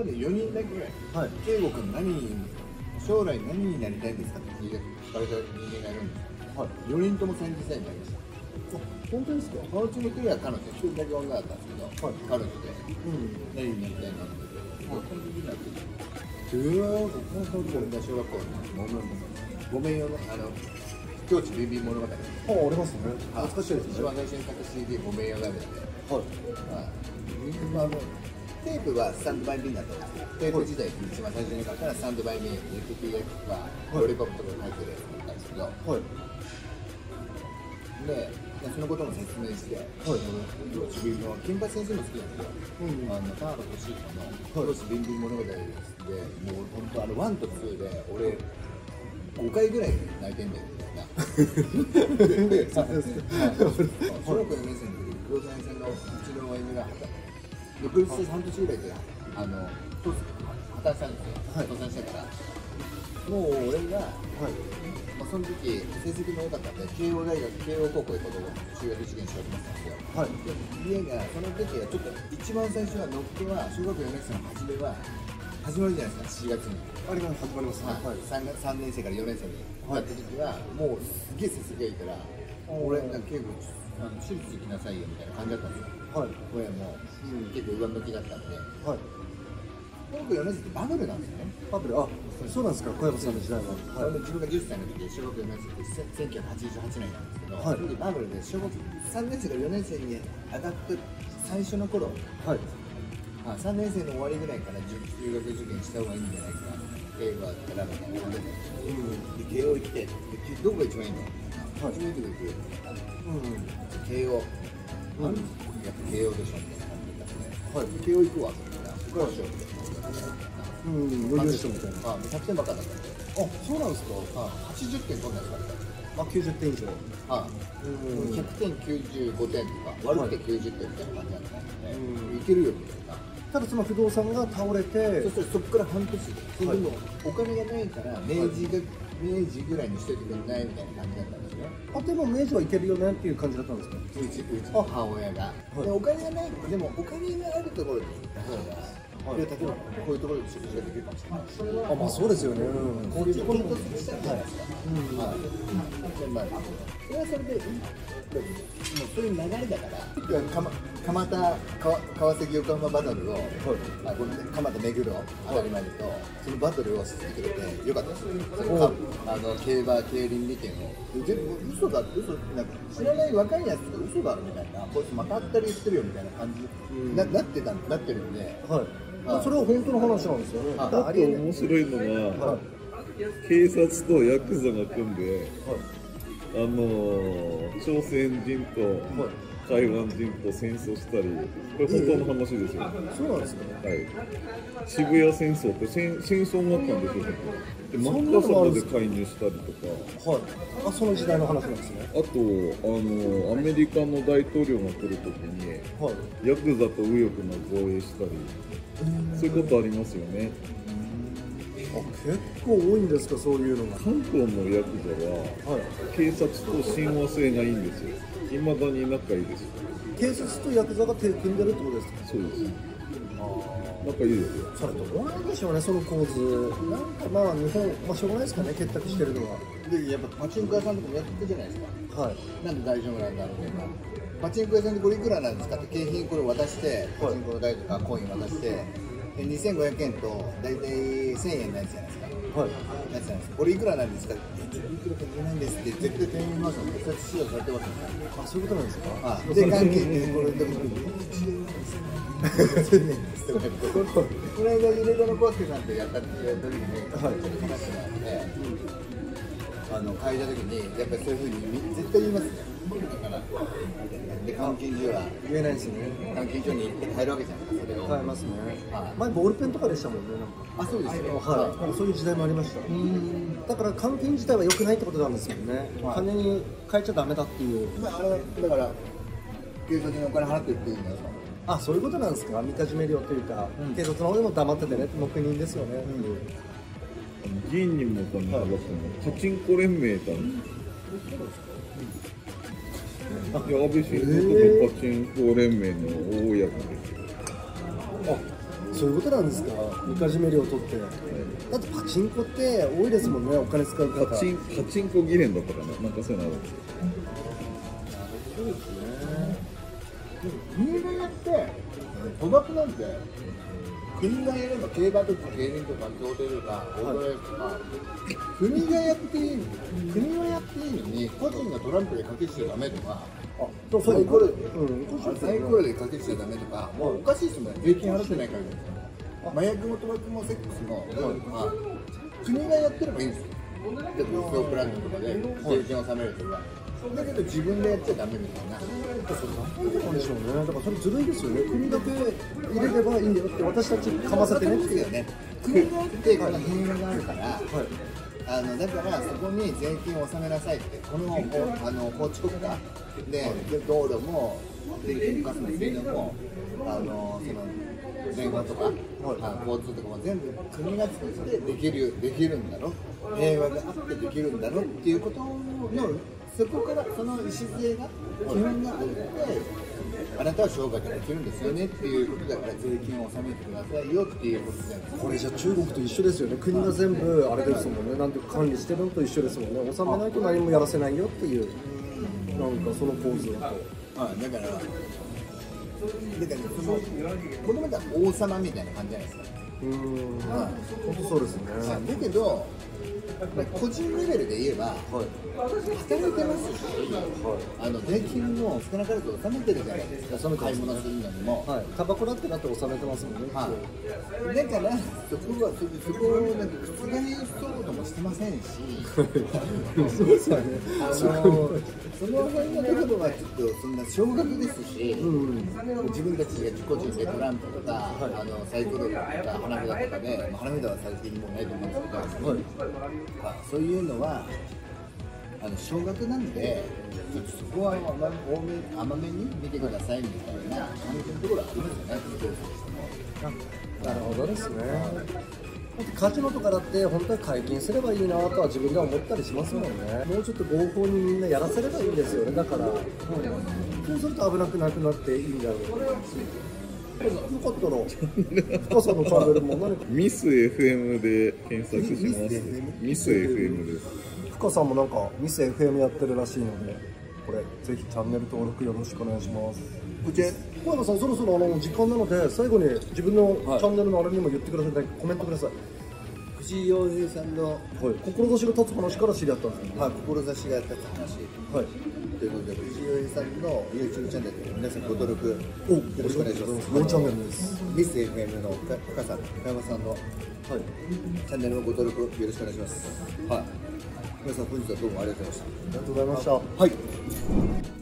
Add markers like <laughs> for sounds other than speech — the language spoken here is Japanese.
まで4人だけはい。圭吾君何に将来何になりたいんですか？って聞かれた人間がいるんです。よはい。4人とも戦時戦になりました。本当ですか？そのうちの1人は彼女1人だけ女だったんですけど、はい。彼女でうん。何になりたいのって。言って、この時になってうわー、ここの時俺が小学校のごめんよあの境地ビンビン物語。あありますね。懐かしいですね。一番最初に買った CD ごめんよが出てはい。まあ、あのテープはスタンドバイミーだったんです。よ。テープ時代に一番最初に買ったらスタンドバイミー、UPPF はロリポップとか入ってるやつだったんですけど、はい。で、そのことも説明して、はい、自分の金八先生も好きなんですよ。うんあの田原俊彦の「少しビンビン物語」で、もう本当あのワンとツーで俺5回ぐらい泣いてんだよみたいな。<laughs> で、小学校4年生の時、黒沢先生のうちの親父が独立して半年ぐらいであの破綻したんですよ。はい。倒産したから。もう俺がはい。まあ、その時成績も良かったんで慶応大学慶応高校行こうと思って中学受験しようと思ってたんですよ。はい。で家がその時はちょっと一番最初はのっけは小学校4年生の初めは始まるじゃないですか。7月に、ありが始まりますね。はい。はい。3, 月3年生から4年生に。はい。なった時は、もうすげえ成績がいいから俺なんか結構あの私立行きなさいよみたいな感じだったんですよはい。親も、うん。結構上向きだったんで。はい。小学校4年生ってバブルなんですよね。パブル。あそうなんですか。小山さんの時代は。俺自分が10歳の時小学4年生って1988年なんですけど、はい。その時バブルで小学3年生から4年生に上がって最初の頃はい。あ3年生の終わりぐらいから中学受験した方がいいんじゃないか慶応はからみたいなでで慶応行ってでどこが一番いいの？はい。初めて行くうん。慶応、うんやっぱ慶応でしょみたい。な感じだったんで、はい。慶応行くわって言ったらこうしようってうん無理でみたい。なあ100点ばっかだったんであそうなんですかあ80点取んない。からあ90点以上はい。うん100点95点とか悪くて90点みたい。な感じだったんで、うんい。けるよみたい。なただその不動産が倒れてそそこから半年で、はい。でもお金がないから明治が、明治ぐらいにしといてくれないみたいな感じだったんですよ。あでも明治はいけるよねっていう感じだったんですか？うちうちの母親が、い。でお金がないでもお金があるところに例えば、はい。で例えばこういうところで食事ができるかもしれない。あまあそうですよね。うん。こうい。うところにしたじゃない。ですか、うんはい。でまあそれはそれでもうそうい。う流れだからい。やかま蒲田川川崎横浜バトルを、あこれ蒲田目黒あたりまでと、そのバトルをしてくれてよかったですそのかあの競馬競輪利権を全部嘘だ嘘なんか知らない。若い。やつが嘘だみたい。なこい。つまたったり言ってるよみたい。な感じにななってたなってるんではいあそれは本当の話なんですよね。はいだあと面白いのが、警察とヤクザが組んで、あのー朝鮮人と台湾人と戦争したり、これ本当の話ですよ。はそうなんですか？い。渋谷戦争って戦戦争になったんですよ。で、真っ赤坂で介入したりとか、はいあその時代の話なんですねあと、あのアメリカの大統領が来るときに、はいヤクザと右翼が合意したり、そういうことありますよね。あ結構多いんですかそういうのが。関東のヤクザは、はい警察と親和性がいいんですよ。未だに仲いいです。警察とヤクザが手組んでるってことですか？そうです。仲いいですよ。それどうなんでしょうねその構図。なんかまあ日本まあしょうがないですかね結託してるのは。でやっぱパチンコ屋さんとかもやってるじゃないですか。はい。なんで大丈夫なんだろうとか。パチンコ屋さんでこれいくらなんですかって景品これ渡してパチンコの台とかコイン渡してで2500円と大体1000円のやつじゃないですか。はい。やつなんです。これいくらなんですか？っといくらか言えないんですって。絶対店員見ますもんねそれ指導されてますよね。あそういうことなんですか？はいで関係でこれ <laughs> で。この間入れたのコースケさんとやった時に、はい。ちょっと話してもらって、あの会社の時にやっぱりそういうふうに絶対言いますね。だからで監禁所は言えないですよね。監禁所に行って帰るわけじゃないですかそれを、買えますね。はい。前ボールペンとかでしたもんねなんか。あそうですよ。はい、なんかそういう時代もありました。だから監禁自体は良くないってことなんですよね、はい。金に変えちゃダメだっていう。まあ、あれだから警察にお金払ってるっていうんだよ。あそういうことなんですか。みかじめ料というか、警察の方でも黙っててね黙認ですよね、議員にもお金払っても、パチンコ連盟ってあるん安倍晋三のパチンコ連盟の大役ですよ。あそういうことなんですか。みかじめ料取って。だってパチンコって多いですもんねお金使う方。パチンパチンコ議連だったかな。なんかそういうのある。そうですね国がやって賭博なんて国がやれば競馬とか競輪とか競艇とかオートレースとか、国がやっていい国はやっていいのに個人がトランプで賭けしちゃダメとかサイコロでう。んサイコロで賭けしちゃダメとかもうおかしいですもんね。税金払ってないからですよ麻薬も賭博もセックスも国がやってればいいんですよ。プラントとかで税金を納めるとかだけど自分でやっちゃダメみたいな。なんでなんでしょうね。だからそれずるいですよね。国だけ入れればいいんだよって私たちかませてね。っていうね国があってこの平和があるから、あのだからそこに税金を納めなさいってこのこあの法治国家でで道路も電気ガスの水道もあのその電話とか、あ交通とかも全部国が作ってできるできるんだろ平和があってできるんだろっていうことのそこからその礎が基本があってあなたは商売ができるんですよねっていうことだから税金を納めてくださいよっていうことじゃない。ですかこれじゃ中国と一緒ですよね。国が全部あれですもんね。なんて管理してるのと一緒ですもんね納めないと何もやらせないよっていうなんかその構図だと。はい、だから、だからその子供が王様みたいな感じじゃないですか。ん。本当そうですね。はいだけど、まあ個人レベルで言えば、働いてますし、あの税金も少なからず納めてるじゃないですか、その買い物するのにも。はい。タバコだってだって納めてますもんねはい、だから、そこはそそこをなんか覆そうともしてませんし、そうですよね。あのその辺のところはちょっとそんな少額ですし、自分たちが個人でトランプとか、あのサイコロとか花札とかで、まあ、花札は最近もうないと思うんですけど、まあそういうのはあの少額なんで、ちょっとそこは多め甘めに見てくださいみたいな感じのところはありますよね。なるほどですね。カジノとかだって本当は解禁すればいいなとは自分では思ったりしますもんね。もうちょっと合法にみんなやらせればいいんですよね。だから、そうすると危なくなくなっていいんだろう。よかったら深さんのチャンネルも何か。ミス FM で検索します。ミス FM ミス FM です。深さんもなんかミス FM やってるらしいのでこれぜひチャンネル登録よろしくお願いします。うち小山さんそろそろあの時間なので最後に自分のチャンネルのあれにも言ってください、コメントください藤井洋平さんの、はい、志が立つ話から知り合ったんですよね。まあ、志が立つ話はい。ということで藤井洋平さんの YouTube チャンネルで皆さんご登録およろしくお願いします4チャンネルです。ミス FM の深さん深山さんのはい。チャンネルのご登録よろしくお願いしますはい皆さん本日はどうもありがとうございましたありがとうございました。はい